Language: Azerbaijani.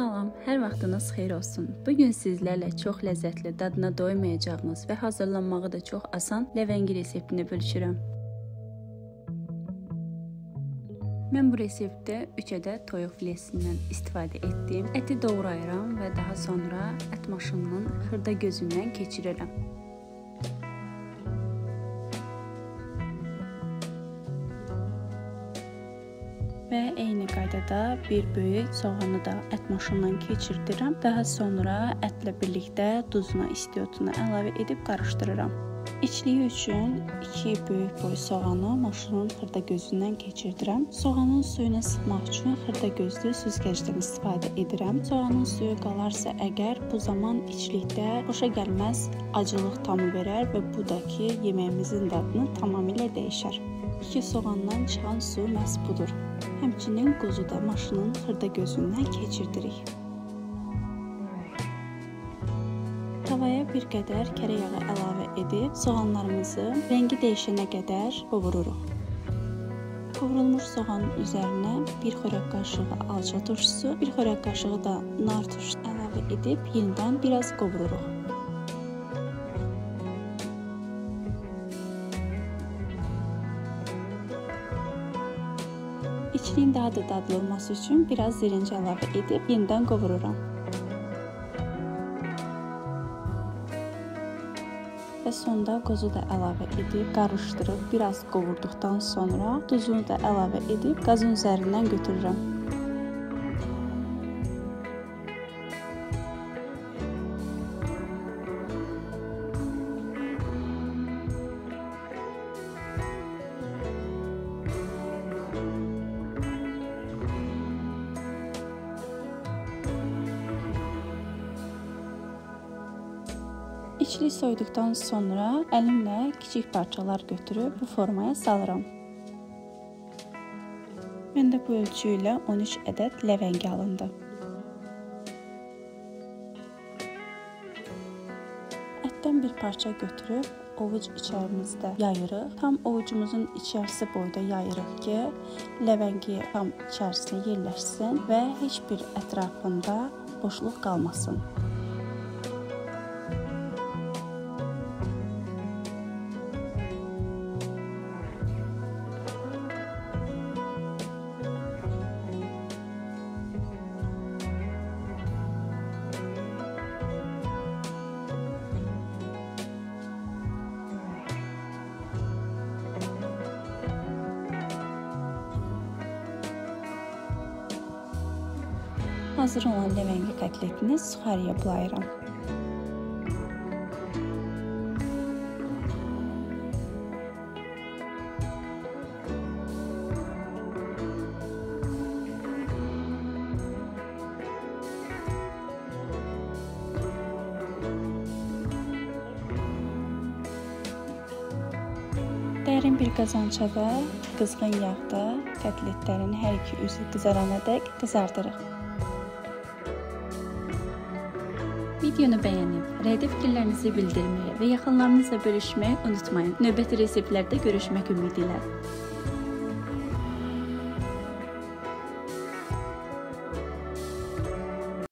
Salam, hər vaxtınız xeyir olsun. Bu gün sizlərlə çox ləzzətli, dadına doymayacağınız və hazırlanmağı da çox asan ləvəngi reseptini bölüşürəm. Mən bu reseptdə 3 ədəd toyuq filesindən istifadə etdim. Əti doğrayıram və daha sonra ət maşınının xırda gözündən keçirirəm. Və eyni qaydada bir böyük soğanı da ət maşından keçirdirəm. Daha sonra ətlə birlikdə duzunu, istiotunu əlavə edib qarışdırıram. İçliyi üçün 2 böyük boy soğanı maşının xırda gözündən keçirdirəm. Soğanın suyunu sıxmaq üçün xırda gözlü süzgəcdən istifadə edirəm. Soğanın suyu qalarsa əgər bu zaman içlikdə xoşa gəlməz acılıq tamı verər və bu da ki, yeməyimizin dadını tamamilə dəyişər. 2 soğandan çıxan su məhz budur. Həmçinin quzu da maşının xırda gözündən keçirdirik. Tavaya bir qədər kərə yağı əlavə edib soğanlarımızı rəngi dəyişənə qədər qovururuq. Qovurulmuş soğanın üzərinə 1 xörək qaşığı alça turşusu, 1 xörək qaşığı da nar turşusu əlavə edib yenidən biraz qovururuq. İçliyin daha da dadlı olması üçün biraz zirənci əlavə edib yenidən qovururam. Və sonda qozu da əlavə edib qarışdırıb biraz qovurduqdan sonra duzunu da əlavə edib qazın üzərindən götürürəm. İçlik soyduqdan sonra əlimlə kiçik parçalar götürüb bu formaya salıram. Məndə bu ölçü ilə 13 ədəd ləvəngi alındı. Ətdən bir parça götürüb ovuc içərimizdə yayırıq. Tam ovucumuzun içərisi boyda yayırıq ki, ləvəngi tam içərisinə yerləşsin və heç bir ətrafında boşluq qalmasın. Hazır olan ləvəngi kotletini suxariyə bulayıram. Dərin bir qazançada qızğın yağda kotletlərin hər iki üzü qızarana-dək qızardırıq. Videonu bəyənib, rəydə fikirlərinizi bildirməyi və yaxınlarınızla bölüşməyi unutmayın. Növbəti reseptlərdə görüşmək ümidi ilə.